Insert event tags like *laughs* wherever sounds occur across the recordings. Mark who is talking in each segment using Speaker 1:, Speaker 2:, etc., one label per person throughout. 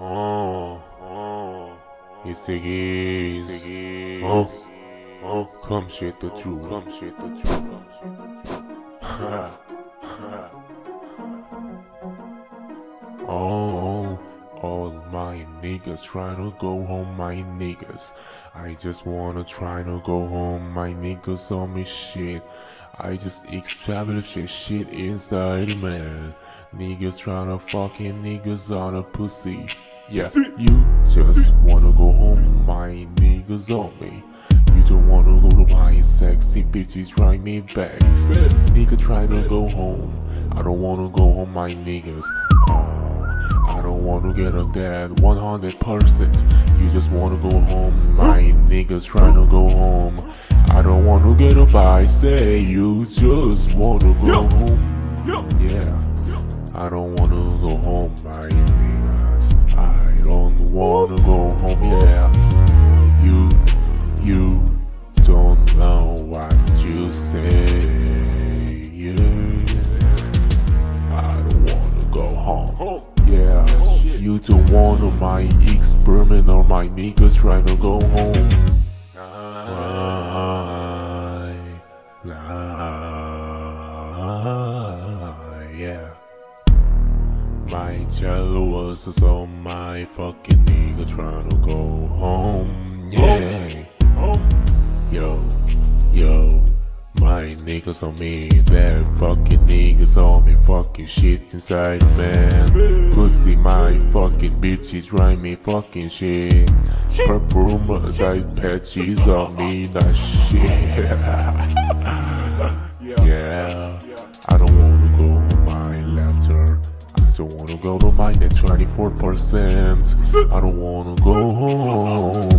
Speaker 1: Oh, oh, it's Iggy. Oh, oh, come shit the truth. Come shit the truth. *laughs* oh, all my niggas trying to go home, my niggas. I just wanna try to go home, my niggas on me shit. I just establish this shit inside, man. Niggas tryna fucking niggas on a pussy. Yeah, you just wanna go home, my niggas on me. You don't wanna go to my sexy bitches, drive me back. Nigga try to go home. I don't wanna go home, my niggas. Oh, I don't wanna get a dead 100%. You just wanna go home, my niggas trying to go home. I don't wanna get a I say you just wanna go home. Yeah. I don't wanna go home, my niggas. Wanna go home, yeah. You, you don't know what you say, yeah. I don't wanna go home, yeah. You don't wanna my experiment or my niggas trying to go home. Yeah. My jello was so my fucking nigga trying to go home. Yeah. Yo, yo. My niggas on me, that fucking niggas on me, fucking shit inside, man. Pussy, my fucking bitches, drive me fucking shit. Purple mosaic patches on me, that shit. *laughs* *laughs* yeah, I don't wanna don't wanna go to mine at 24%. I don't wanna go home.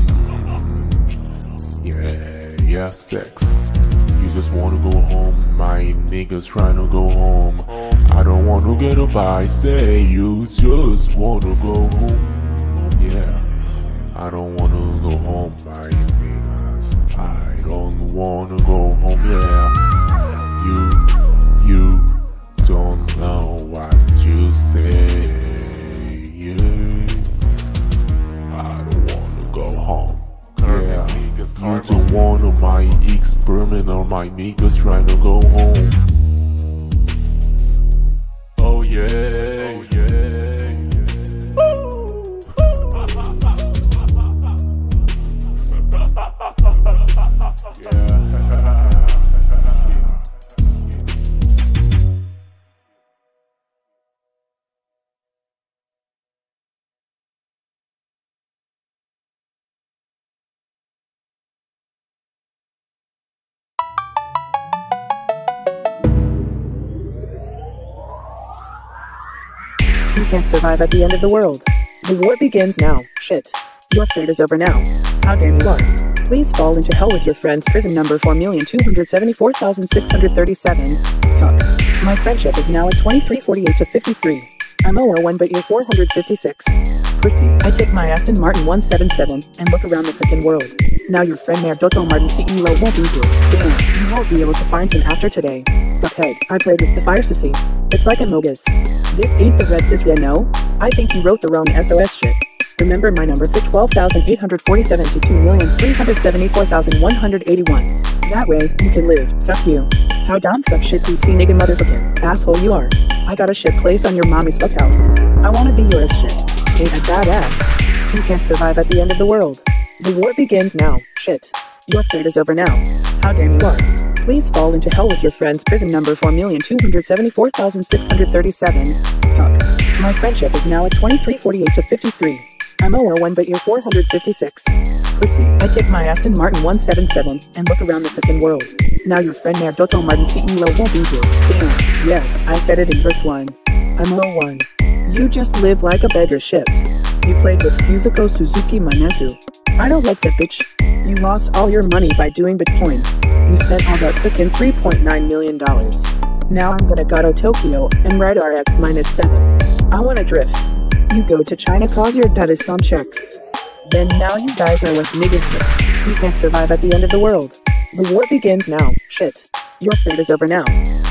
Speaker 1: Yeah, yeah, sex. You just wanna go home, my niggas trying to go home. I don't wanna get up, I say you just wanna go home. Yeah, I don't wanna go home, my niggas. I don't wanna go home, yeah. You, you don't know my niggas trying to go home.
Speaker 2: Can't survive at the end of the world. The war begins now. Shit. Your fate is over now. How dare you are. Please fall into hell with your friends. Prison number 4,274,637. Fuck. My friendship is now at 2348 to 53. I'm 001 but you're 456. Pussy. I take my Aston Martin 177 and look around the freaking world. Now your friend Mayor Dotto Martin CEO won't be here. Damn, you won't be able to find him after today. Fuckhead. I played with the fire sissy. It's like a mogus. This ain't the red sis, you know? I think you wrote the wrong SOS shit. Remember my number for 12,847 to 2,374,181. That way, you can live. Fuck you. How dumb fuck shit you see nigga motherfucking asshole you are. I got a shit place on your mommy's fuck house. I wanna be yours shit. Ain't a badass. You can't survive at the end of the world. The war begins now. Shit. Your fate is over now. How damn you are. Please fall into hell with your friends. Prison number 4,274,637. Fuck. My friendship is now at 2348 to 53. I'm 001 but you're 456. Pussy. I take my Aston Martin 177 and look around the freaking world. Now your friend Mayor Dotto Martin CEO won't be here. Damn. Yes, I said it in verse 1. I'm 01. You just live like a beggar ship. You played with Fusiko Suzuki Manezu. I don't like that bitch. You lost all your money by doing Bitcoin. You spent all that frickin' $3.9 million. Now I'm gonna go to Tokyo and ride RX minus 7. I wanna drift. You go to China cause your dad is on checks. Then now you guys are with niggas here. You can't survive at the end of the world. The war begins now. Shit. Your fate is over now.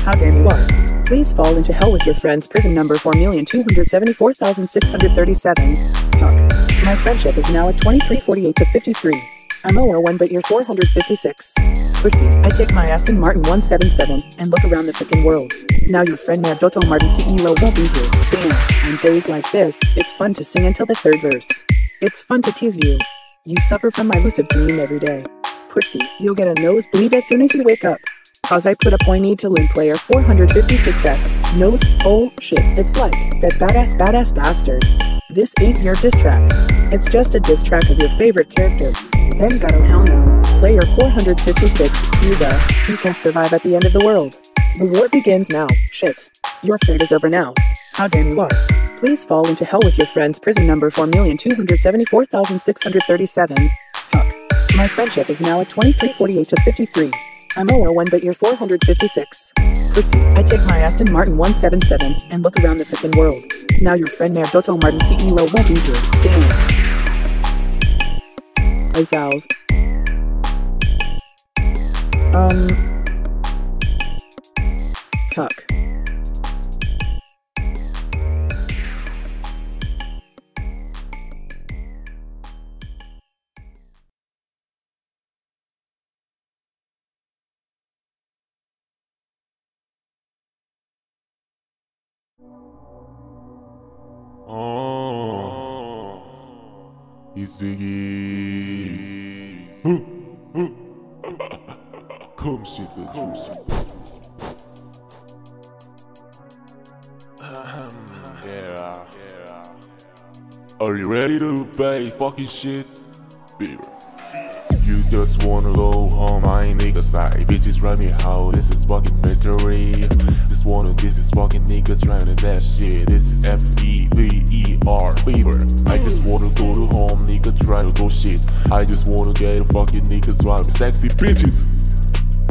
Speaker 2: How damn you are. Please fall into hell with your friends. Prison number 4,274,637. Fuck. My friendship is now at 2348 to 53. I'm OR1 but you're 456. Pussy, I take my Aston Martin 177 and look around the freaking world. Now your friend Mad Dotto Martin CEO won't be here. Damn, on days like this, it's fun to sing until the third verse. It's fun to tease you. You suffer from my lucid dream every day. Pussy, you'll get a nosebleed as soon as you wake up. Cause I put up I need to win player 456s. Nose, oh shit, it's like that badass badass bastard. This ain't your diss track. It's just a diss track of your favorite character. Then got oh hell no. Player 456, Yuga, you can survive at the end of the world. The war begins now. Shit. Your fate is over now. How damn you are. Please fall into hell with your friends. Prison number 4,274,637. Fuck. My friendship is now at 2348 to 53. I'm OR1 but you're 456. Pussy, I take my Aston Martin 177 and look around the freaking world. Now your friend Mayor Doto Martin CEO won't be here. Damn. Zows. Um. Fuck.
Speaker 1: Oh, it's Ziggy. Come shit the truth. Yeah. Are you ready to pay fucking shit? Beer. You just wanna go home, I ain't nigga side. Bitches run me how this is fucking military. Wanna, this is fucking niggas trying to that shit. This is F E V E R fever. I just wanna go to home, nigga try to go shit. I just wanna get fucking niggas driving sexy bitches.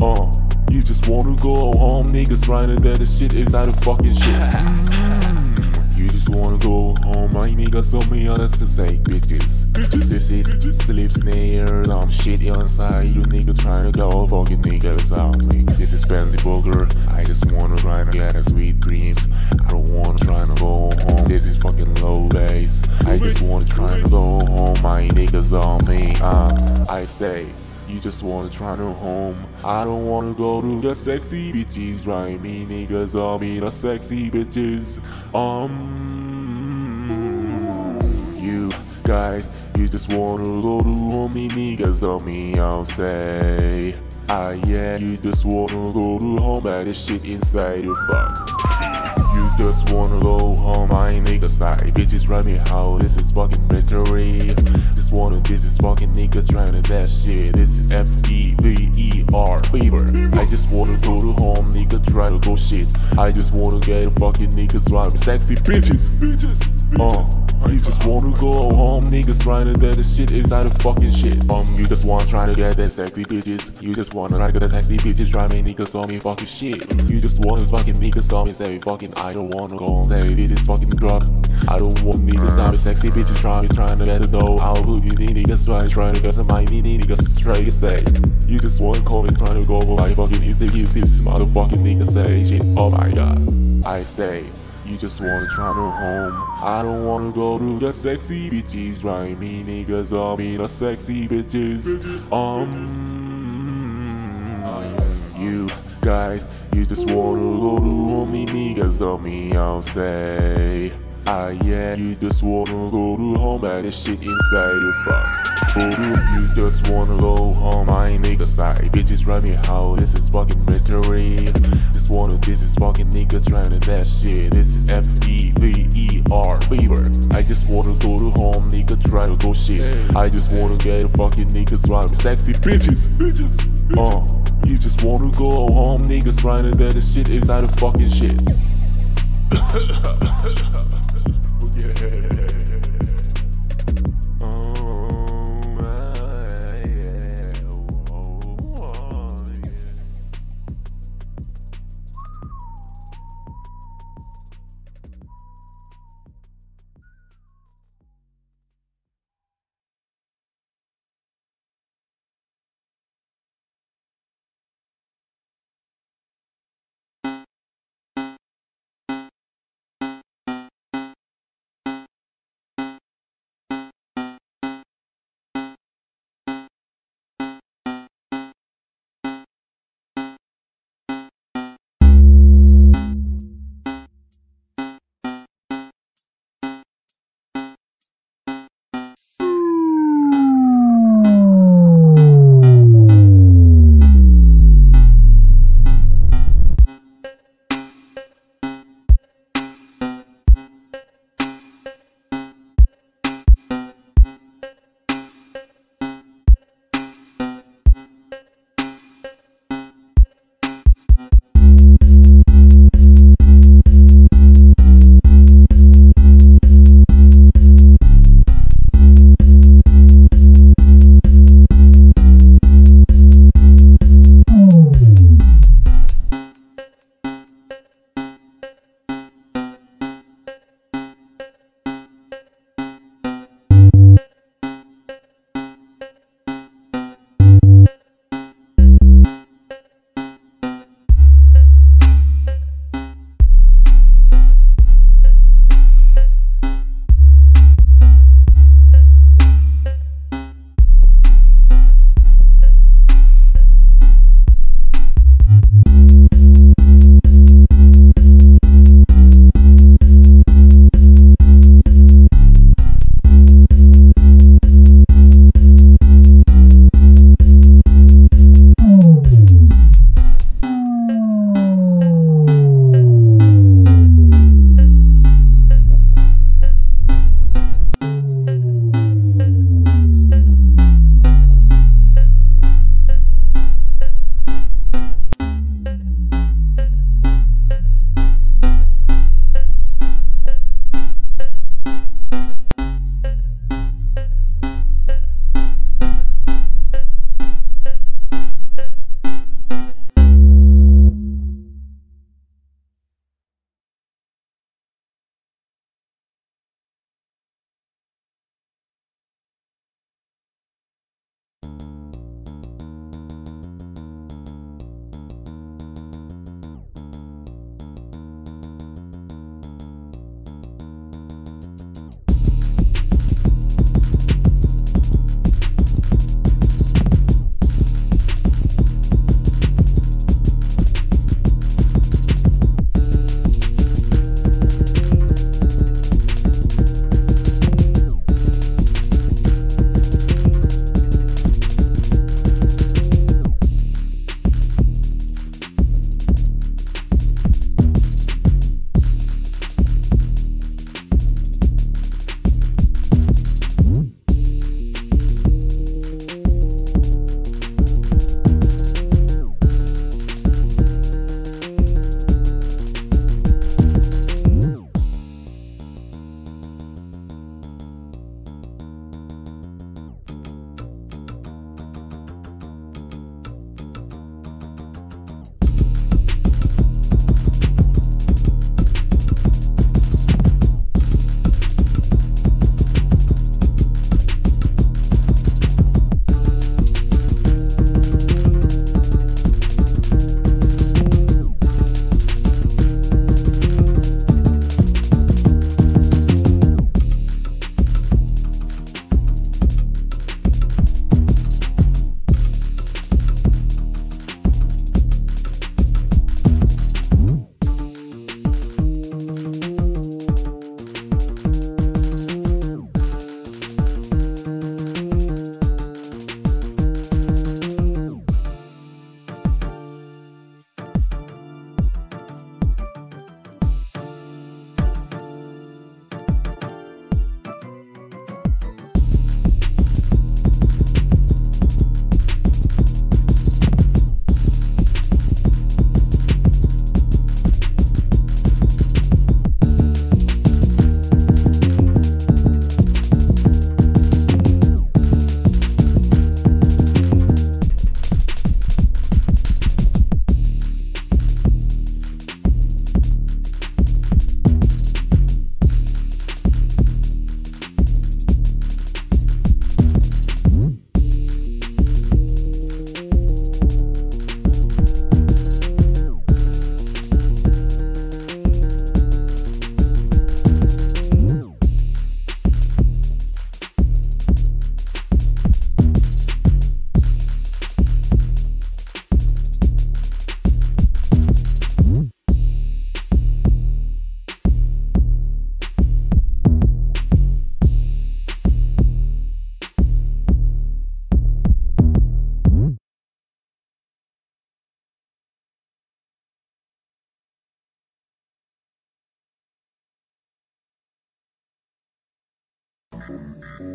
Speaker 1: Uh, you just wanna go home, niggas trying to that shit is inside the fucking shit. You just wanna go home, my nigga, so me on to say bitches. This is slip snare, I'm shit inside. You niggas trying to go fucking niggas out me. This is Fancy Booger, I just wanna try to get a sweet dreams. I don't wanna try to go home, this is fucking low bass. I just wanna try to go home, my niggas on me. Uh, I say. You just wanna try to home. I don't wanna go to the sexy bitches. Right me niggas on me the sexy bitches. Um you guys, you just wanna go to homie niggas on me, I'll say. Ah yeah, you just wanna go to home at this shit inside your fuck. You just wanna go home, I ain't nigga side. Bitches run me how this is fucking military. Just wanna, this is fucking niggas trying to that shit. This is F E V E R fever. I just wanna go to home, nigga try to go shit. I just wanna get fucking niggas driving sexy bitches. Bitches. Uh, you just wanna go home, niggas trying to get the shit inside the fucking shit. Um, you just wanna try to get that sexy bitches. You just wanna try to get the sexy bitches driving niggas on me fucking shit. You just wanna fucking niggas on me say fucking I don't wanna go on that it is fucking drug. I don't want niggas on me sexy bitches trying trying to let it know how good you niggas trying trying to get some money niggas straight say. You just wanna call me trying to go over my fucking easy easy motherfucking niggas say shit. Oh my god. I say you just wanna try to home. I don't wanna go to the sexy bitches. Right, me niggas on me the sexy bitches. Um, you guys, you just wanna go to homie niggas on me. I'll say. Ah yeah, you just wanna go to home at this shit inside your fuck. You just wanna go home, I nigga side. Bitches run me how this is fucking military. Just wanna, this is fucking niggas to that shit. This is F E V E R fever. I just wanna go to home, nigga try to go shit. I just wanna get a fucking niggas driving sexy bitches. Bitches. Uh, you just wanna go home, niggas trying to that shit inside the fucking shit *coughs* *coughs* *coughs*
Speaker 3: Yeah. *laughs*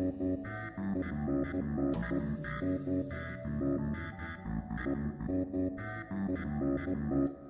Speaker 3: Thank you.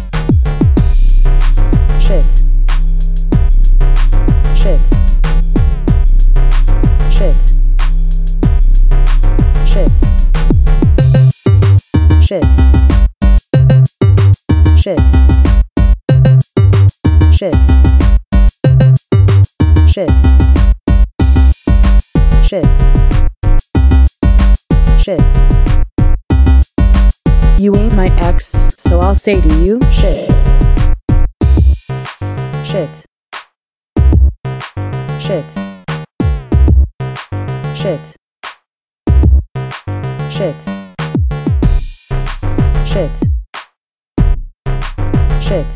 Speaker 3: shit. Shit. Shit. You ain't my ex so i'll say to you shit. Shit. Shit. Shit. Shit. Shit. Shit.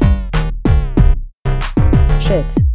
Speaker 3: Shit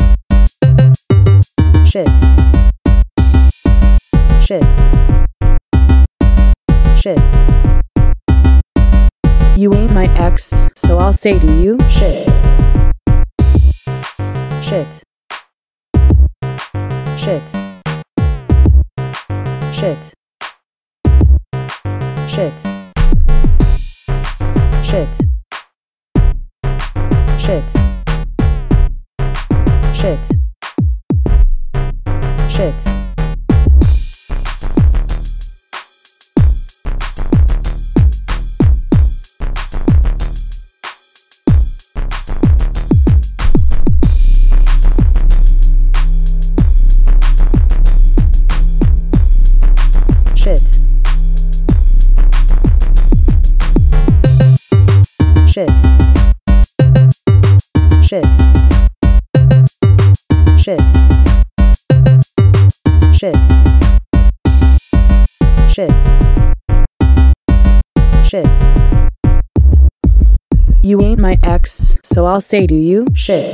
Speaker 3: shit. Shit. Shit. You ain't my ex so i'll say to you shit. Shit. Shit. Shit. Shit. Shit. Shit. Shit fit. shit. You ain't my ex, so I'll say to you, shit.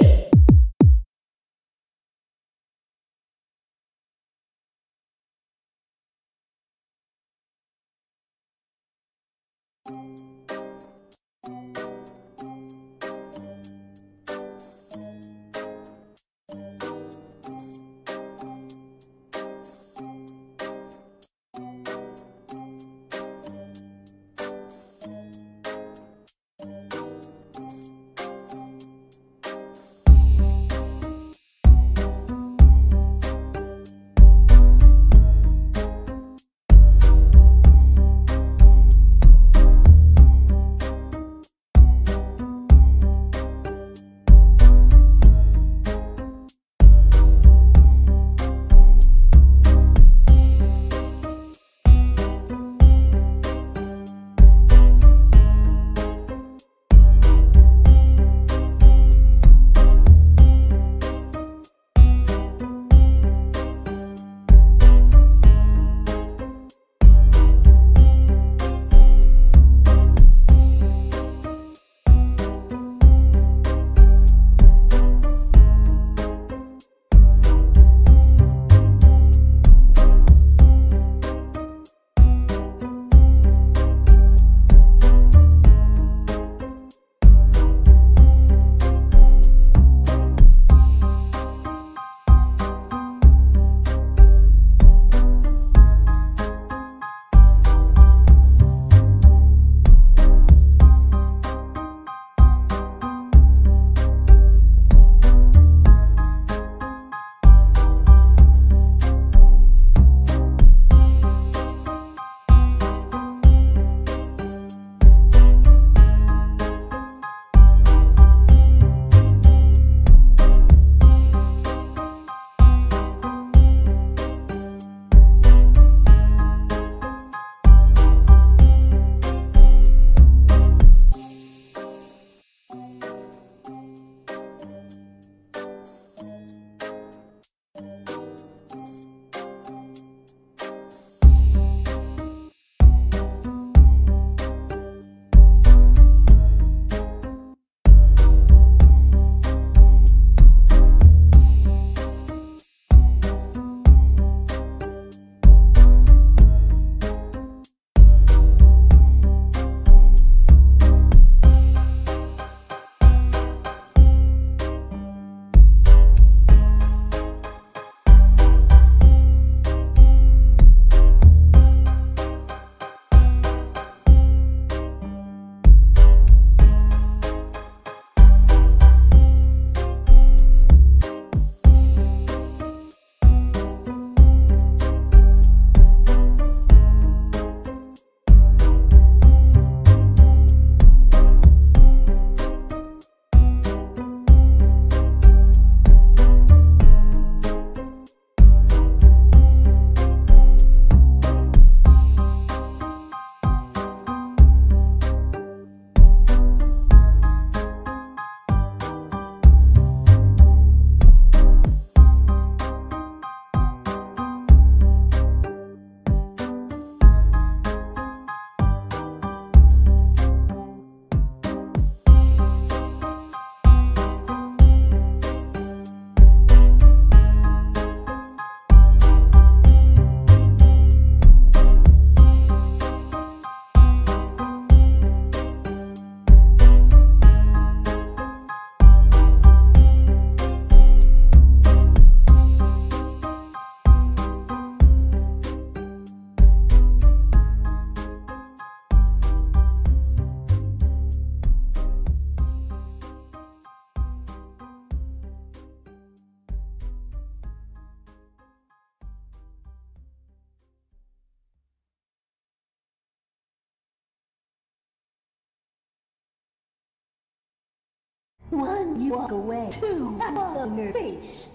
Speaker 4: One, you walk away. Two, I'm on your face.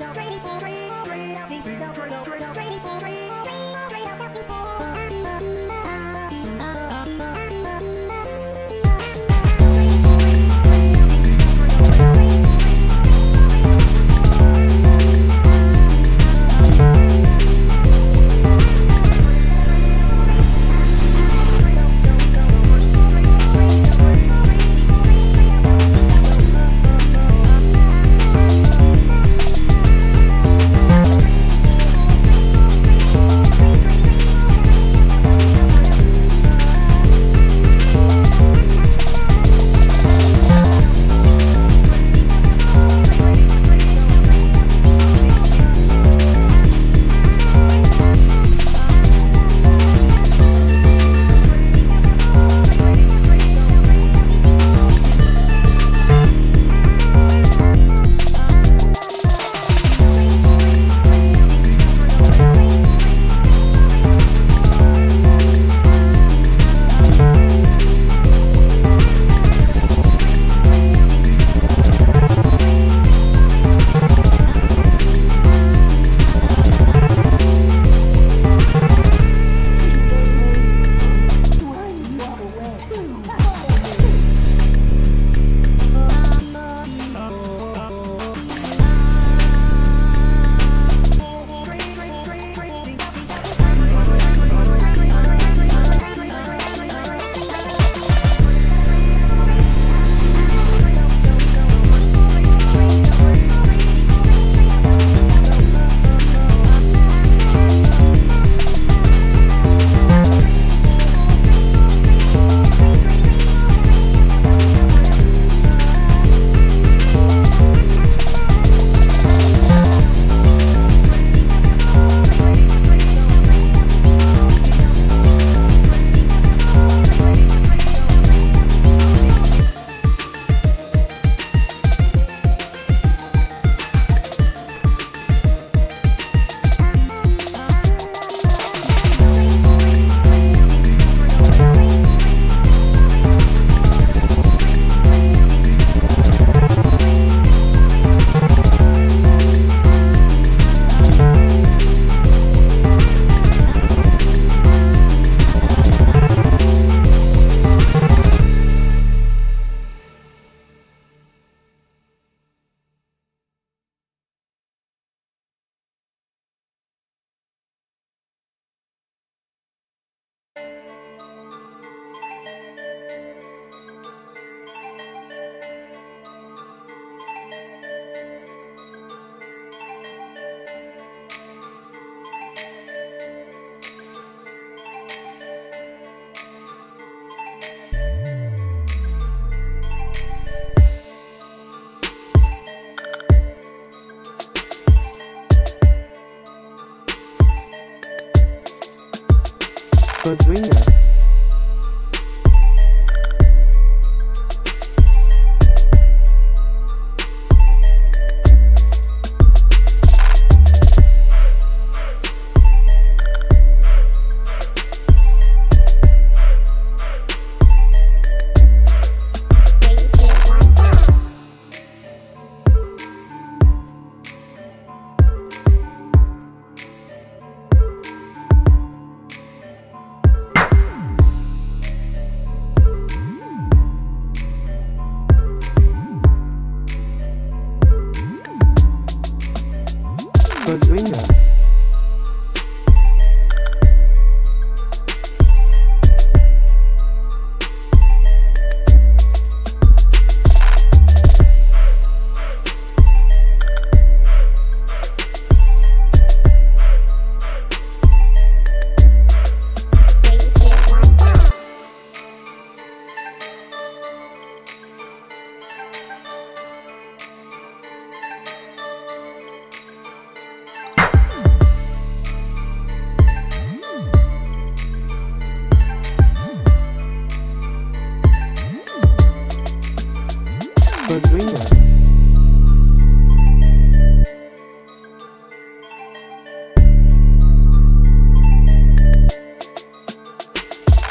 Speaker 5: One,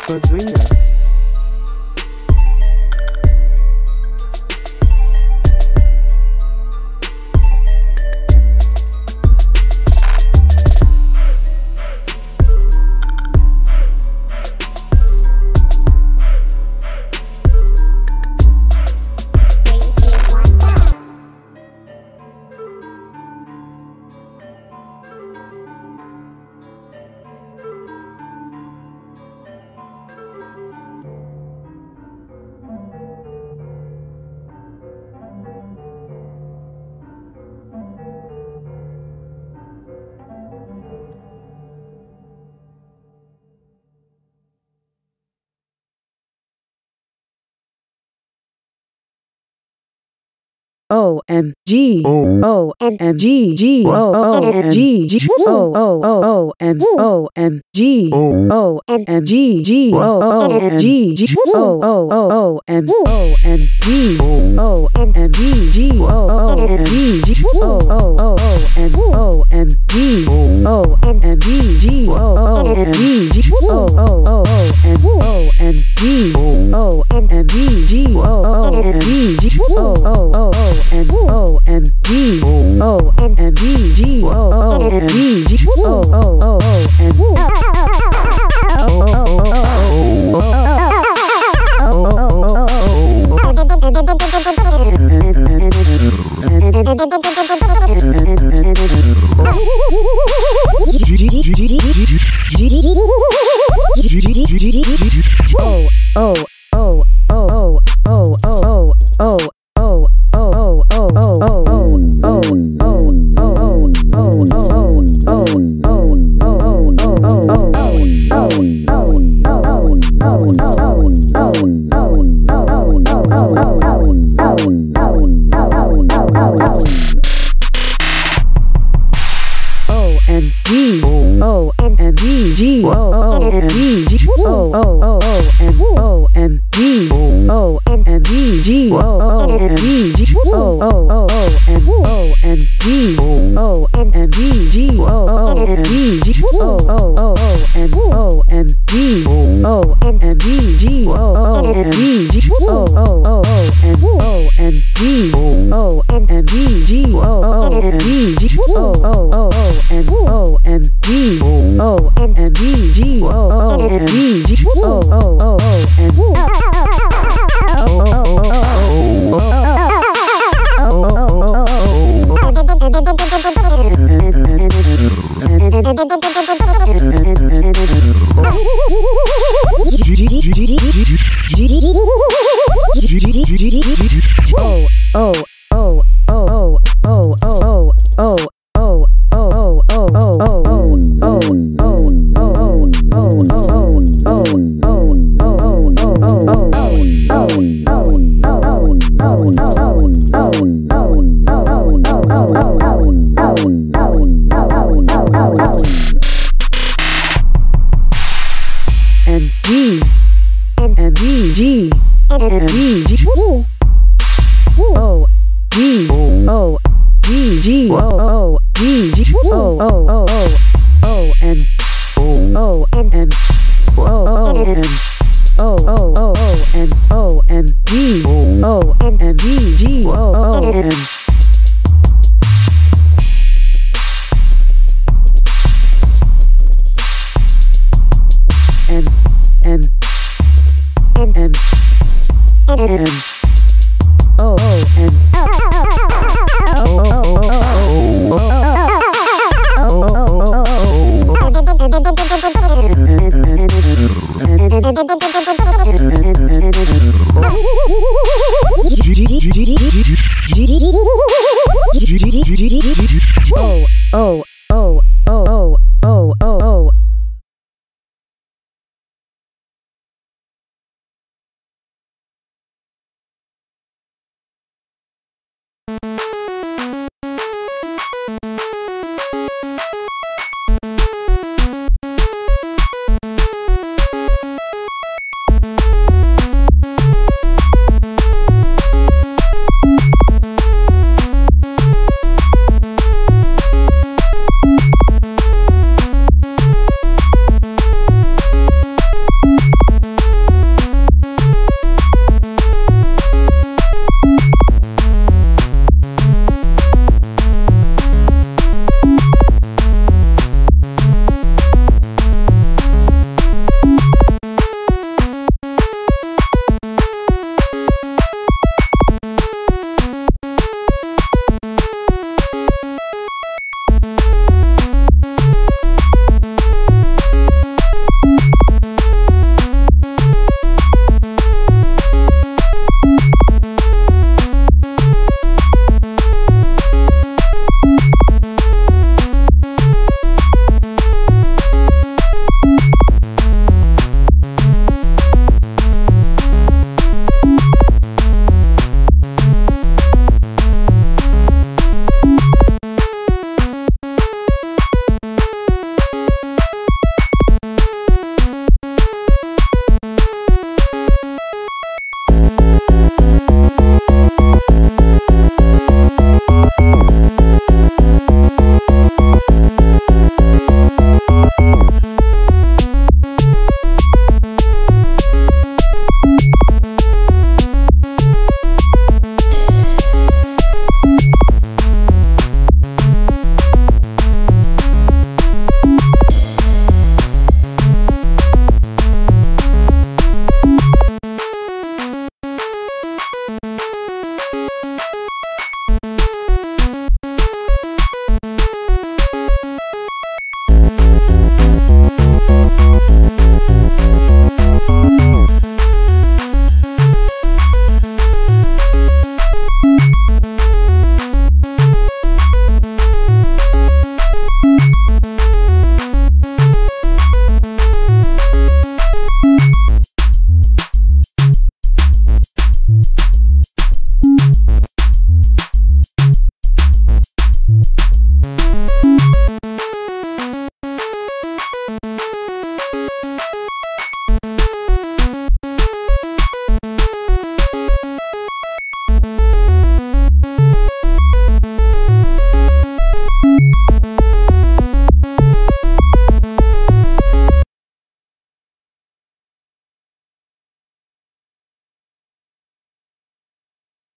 Speaker 5: Bazinga.
Speaker 3: O M G
Speaker 6: O
Speaker 3: M G G O O M G G O O O O M O M G
Speaker 6: O
Speaker 3: M G G O O M G G O O O O M O M G O M G G O O M G G O O O O M O M G O M G G O O M G